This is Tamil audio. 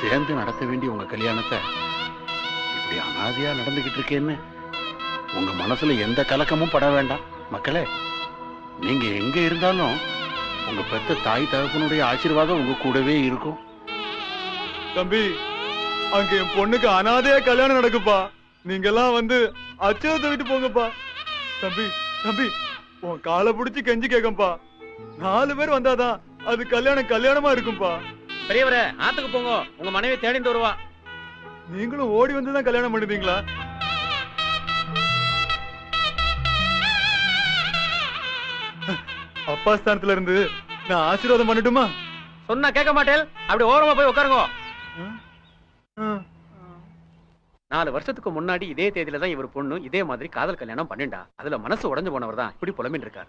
சேர்ந்து நடத்த வேண்டிய உங்க கல்யாணத்தை இப்படி அனாதையா நடந்துகிட்டு இருக்கேன்னு உங்க மனசுல எந்த கலக்கமும் பட வேண்டாம். மக்களே நீங்க எங்க இருந்தாலும் உங்க பெத்த தாய் தகப்பனுடைய ஆசீர்வாதம் உங்க கூடவே இருக்கும். தம்பி அங்க என் பொண்ணுக்கு அனாதையா கல்யாணம் நடக்குப்பா. நீங்க எல்லாம் வந்து அச்சத்தை விட்டு போங்கப்பா. தம்பி தம்பி உன் காலை பிடிச்சி கெஞ்சி கேட்கப்பா நாலு பேர் வந்தாதான் அது கல்யாணம் கல்யாணமா இருக்கும்பா. பெரியவரே ஆத்துக்கு போங்க. உங்க மனைவி தேடிட்டு வருவா. நீங்களும் ஓடி வந்து தான் கல்யாணம் பண்ணுவீங்களா? அப்பா ஸ்தானத்துல இருந்து நான் ஆசீர்வாதம் பண்ணட்டுமா? சொன்னா கேட்க மாட்டேன் அப்படி ஓரமா போய் உட்காருங்க. நாலு வருஷத்துக்கு முன்னாடி இதே தேதியில தான் இவர் பொண்ணு இதே மாதிரி காதல் கல்யாணம் பண்ணிண்டா. அதுல மனசு உடைஞ்சு போனவர் தான் இப்படி புலம்பின்னு இருக்கார்.